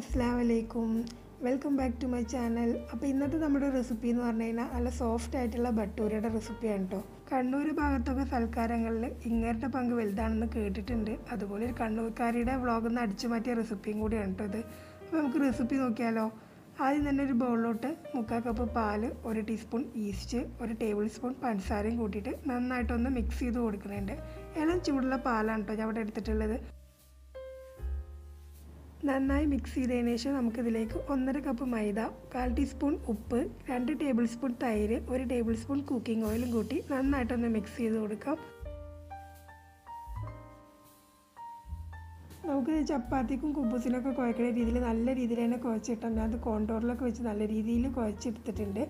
അസ്സാം വലൈക്കും welcome back to my channel. അപ്പോൾ ഇന്നത്തെ നമ്മുടെ റെസിപ്പി എന്ന് പറഞ്ഞു കഴിഞ്ഞാൽ നല്ല സോഫ്റ്റ് ആയിട്ടുള്ള ബട്ടൂരയുടെ റെസിപ്പിയാണ് കേട്ടോ. കണ്ണൂർ ഭാഗത്തൊക്കെ സൽക്കാരങ്ങളിൽ ഇങ്ങനത്തെ പങ്ക് വലുതാണെന്ന് കേട്ടിട്ടുണ്ട്. അതുപോലെ ഒരു കണ്ണൂർക്കാരിയുടെ വ്ളോഗിൽ നിന്ന് അടിച്ചു മാറ്റിയ റെസിപ്പിയും കൂടിയാണ് കേട്ടോ ഇത്. അപ്പോൾ നമുക്ക് റെസിപ്പി നോക്കിയാലോ? ആദ്യം തന്നെ ഒരു ബൗളിലോട്ട് മുക്കാൽ കപ്പ് പാൽ ഒരു ടീസ്പൂൺ ഈസ്റ്റ് ഒരു ടേബിൾ സ്പൂൺ പഞ്ചസാരയും കൂട്ടിയിട്ട് നന്നായിട്ടൊന്ന് മിക്സ് ചെയ്ത് കൊടുക്കുന്നുണ്ട്. ഇളം ചൂടുള്ള പാലാണ് കേട്ടോ ഞാൻ ഇവിടെ എടുത്തിട്ടുള്ളത്. നന്നായി മിക്സ് ചെയ്തതിന് ശേഷം നമുക്കിതിലേക്ക് ഒന്നര കപ്പ് മൈദ കാൽ ടീസ്പൂൺ ഉപ്പ് രണ്ട് ടേബിൾ സ്പൂൺ തൈര് ഒരു ടേബിൾ സ്പൂൺ കുക്കിംഗ് ഓയിലും കൂട്ടി നന്നായിട്ടൊന്ന് മിക്സ് ചെയ്ത് കൊടുക്കാം. നമുക്ക് ചപ്പാത്തിക്കും കുബൂസിനൊക്കെ കുഴക്കുന്ന രീതിയിൽ നല്ല രീതിയിൽ തന്നെ കുഴച്ചിട്ടുണ്ട്. അത് കോണ്ടോറിലൊക്കെ വെച്ച് നല്ല രീതിയിൽ കുഴച്ചെടുത്തിട്ടുണ്ട്.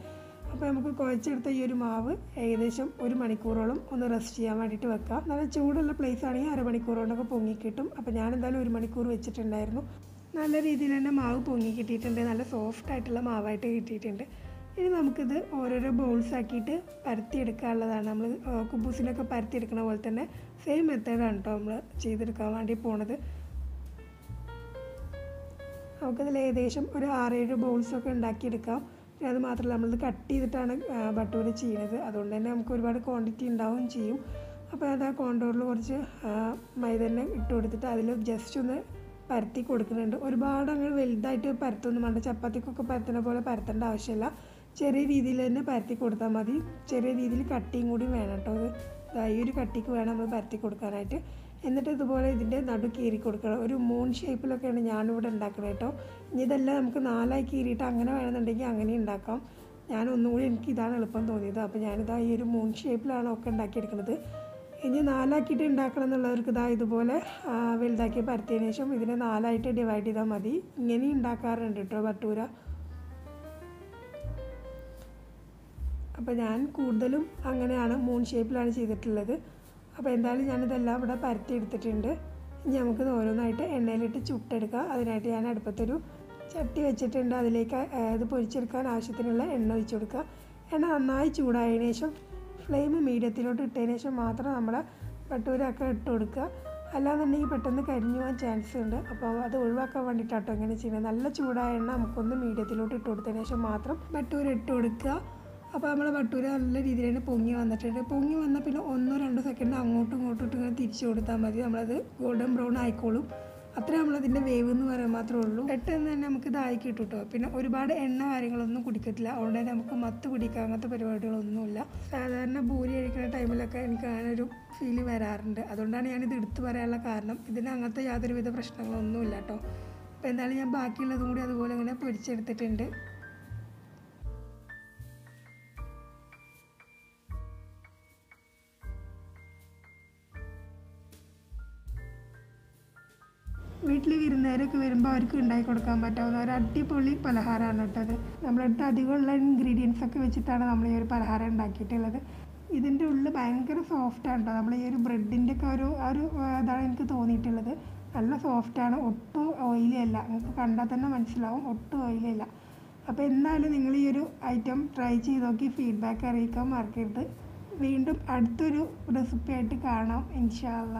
അപ്പോൾ നമുക്ക് കുഴച്ചെടുത്ത ഈ ഒരു മാവ് ഏകദേശം ഒരു മണിക്കൂറോളം ഒന്ന് റെസ്റ്റ് ചെയ്യാൻ വേണ്ടിയിട്ട് വെക്കാം. നല്ല ചൂടുള്ള പ്ലേസ് ആണെങ്കിൽ അരമണിക്കൂർ കൊണ്ടൊക്കെ പൊങ്ങി കിട്ടും. അപ്പോൾ ഞാൻ എന്തായാലും ഒരു മണിക്കൂർ വെച്ചിട്ടുണ്ടായിരുന്നു. നല്ല രീതിയിൽ തന്നെ മാവ് പൊങ്ങി കിട്ടിയിട്ടുണ്ട്. നല്ല സോഫ്റ്റ് ആയിട്ടുള്ള മാവായിട്ട് കിട്ടിയിട്ടുണ്ട്. ഇനി നമുക്കിത് ഓരോരോ ബൗൾസ് ആക്കിയിട്ട് പരത്തിയെടുക്കാനുള്ളതാണ്. നമ്മൾ കുബൂസിനൊക്കെ പരത്തിയെടുക്കുന്ന പോലെ തന്നെ സെയിം മെത്തേഡാണ് കേട്ടോ നമ്മൾ ചെയ്തെടുക്കാൻ വേണ്ടി പോണത്. നമുക്കതിൽ ഏകദേശം ഒരു ആറേഴ് ബൗൾസൊക്കെ ഉണ്ടാക്കിയെടുക്കാം. അത് മാത്രമല്ല നമ്മളത് കട്ട് ചെയ്തിട്ടാണ് ബട്ടൂര ചെയ്യുന്നത് അതുകൊണ്ട് തന്നെ നമുക്ക് ഒരുപാട് ക്വാണ്ടിറ്റി ഉണ്ടാവുകയും ചെയ്യും. അപ്പോൾ അത് ആ കോണ്ടോറിൽ കുറച്ച് മൈദ തന്നെ ഇട്ട് കൊടുത്തിട്ട് അതിൽ ജസ്റ്റ് ഒന്ന് പരത്തി കൊടുക്കുന്നുണ്ട്. ഒരുപാട് അങ്ങനെ വലുതായിട്ട് പരത്തൊന്നും വേണ്ട. ചപ്പാത്തിക്കൊക്കെ പരത്തുന്ന പോലെ പരത്തേണ്ട ആവശ്യമില്ല. ചെറിയ രീതിയിൽ തന്നെ പരത്തി കൊടുത്താൽ മതി. ചെറിയ രീതിയിൽ കട്ടിയും കൂടി വേണം കേട്ടോ അത്. ഈ ഒരു കട്ടിക്ക് വേണം നമ്മൾ പരത്തി കൊടുക്കാനായിട്ട്. എന്നിട്ട് ഇതുപോലെ ഇതിന്റെ നടു കീറി കൊടുക്കണം. ഒരു മൂൺ ഷേപ്പിലൊക്കെയാണ് ഞാനിവിടെ ഉണ്ടാക്കുന്നത് കേട്ടോ ഇനി ഇതെല്ലാം നമുക്ക് നാലായി കീറിയിട്ട് അങ്ങനെ വേണമെന്നുണ്ടെങ്കിൽ അങ്ങനെ ഉണ്ടാക്കാം. ഞാൻ ഒന്നുകൂടി എനിക്ക് ഇതാണ് എളുപ്പം തോന്നിയത്. അപ്പോൾ ഞാനിതാ ഈ ഒരു മൂൺ ഷേപ്പിലാണ് ഒക്കെ ഉണ്ടാക്കിയെടുക്കുന്നത് ഇനി നാലാക്കിയിട്ട് ഉണ്ടാക്കണം എന്നുള്ളവർക്ക് ഇതാ ഇതുപോലെ വലുതാക്കി പരത്തിയതിനു ശേഷം ഇതിനെ നാലായിട്ട് ഡിവൈഡ് ചെയ്താൽ മതി. ഇങ്ങനെ ഉണ്ടാക്കാറുണ്ട് കേട്ടോ ബട്ടൂര. അപ്പോൾ ഞാൻ കൂടുതലും അങ്ങനെയാണ് മൂൺ ഷേപ്പിലാണ് ചെയ്തിട്ടുള്ളത്. അപ്പോൾ എന്തായാലും ഞാനിതെല്ലാം ഇവിടെ പരത്തി എടുത്തിട്ടുണ്ട്. ഇനി നമുക്ക് ഓരോന്നായിട്ട് എണ്ണയിലിട്ട് ചുട്ടെടുക്കാം. അതിനായിട്ട് ഞാൻ അടുപ്പത്തൊരു ചട്ടി വെച്ചിട്ടുണ്ട്. അതിലേക്ക് ഇത് പൊരിച്ചെടുക്കാൻ ആവശ്യത്തിനുള്ള എണ്ണ ഒഴിച്ചു കൊടുക്കുക എണ്ണ നന്നായി ചൂടായതിനു ശേഷം ഫ്ലെയിം മീഡിയത്തിലോട്ട് ഇട്ടതിന് ശേഷം മാത്രം നമ്മൾ വട്ടൂരൊക്കെ ഇട്ട് കൊടുക്കുക. അല്ലാന്നുണ്ടെങ്കിൽ പെട്ടെന്ന് കരിഞ്ഞു പോകാൻ ചാൻസ് ഉണ്ട്. അപ്പോൾ അത് ഒഴിവാക്കാൻ വേണ്ടിയിട്ടാട്ടോ ഇങ്ങനെ ചെയ്യുന്നത്. നല്ല ചൂടായ എണ്ണ നമുക്കൊന്ന് മീഡിയത്തിലോട്ട് ഇട്ട് കൊടുത്തതിന് ശേഷം മാത്രം ബട്ടൂര ഇട്ട് കൊടുക്കുക. അപ്പോൾ നമ്മൾ വട്ടൂര് നല്ല രീതിയിൽ തന്നെ പൊങ്ങി വന്നിട്ടുണ്ട്. പൊങ്ങി വന്നാൽ പിന്നെ ഒന്നോ രണ്ടോ സെക്കൻഡ് അങ്ങോട്ടും ഇങ്ങോട്ടും ഇട്ട് ഇങ്ങനെ തിരിച്ചു കൊടുത്താൽ മതി. നമ്മളത് ഗോൾഡൻ ബ്രൗൺ ആയിക്കോളും. അത്ര നമ്മളതിന്റെ വേവ് എന്ന് പറയാൻ മാത്രമേ ഉള്ളൂ. പെട്ടെന്ന് തന്നെ നമുക്ക് ഇതായി കിട്ടും കേട്ടോ പിന്നെ ഒരുപാട് എണ്ണ കാര്യങ്ങളൊന്നും കുടിക്കത്തില്ല. അതുകൊണ്ട് നമുക്ക് മത്ത് പിടിക്കുക അങ്ങനത്തെ പരിപാടികളൊന്നുമില്ല. സാധാരണ ഭൂരി കഴിക്കുന്ന ടൈമിലൊക്കെ എനിക്ക് അങ്ങനെ ഒരു ഫീൽ വരാറുണ്ട്. അതുകൊണ്ടാണ് ഞാനിത് എടുത്തു പറയാനുള്ള കാരണം. ഇതിന് അങ്ങനത്തെ യാതൊരുവിധ പ്രശ്നങ്ങളൊന്നുമില്ല കേട്ടോ. അപ്പോൾ എന്തായാലും ഞാൻ ബാക്കിയുള്ളതും കൂടി അതുപോലെ ഇങ്ങനെ പൊരിച്ചെടുത്തിട്ടുണ്ട്. വീട്ടിൽ വിരുന്നുകാരൊക്കെ വരുമ്പോൾ അവർക്ക് ഉണ്ടാക്കി കൊടുക്കാൻ പറ്റാവുന്ന ഒരു അടിപൊളി പലഹാരമാണ് കേട്ടത് നമ്മളടുത്ത് അധികമുള്ള ഇൻഗ്രീഡിയൻസ് ഒക്കെ വെച്ചിട്ടാണ് നമ്മൾ ഈ ഒരു പലഹാരം ഉണ്ടാക്കിയിട്ടുള്ളത്. ഇതിന്റെ ഉള്ളിൽ ഭയങ്കര സോഫ്റ്റാണ് കേട്ടോ. നമ്മൾ ഈ ഒരു ബ്രെഡിന്റെ ഒക്കെ ഒരു ഒരു ഇതാണ് എനിക്ക് തോന്നിയിട്ടുള്ളത്. നല്ല സോഫ്റ്റാണ് ഒട്ടും ഓയിലി അല്ല. നിങ്ങൾക്ക് കണ്ടാൽ തന്നെ മനസ്സിലാവും. ഒട്ടും ഓയിലി അല്ല. അപ്പോൾ എന്തായാലും നിങ്ങൾ ഈ ഒരു ഐറ്റം ട്രൈ ചെയ്ത് നോക്കി ഫീഡ്ബാക്ക് അറിയിക്കാൻ മറക്കരുത്. വീണ്ടും അടുത്തൊരു റെസിപ്പി ആയിട്ട് കാണാം. ഇൻഷാല്ല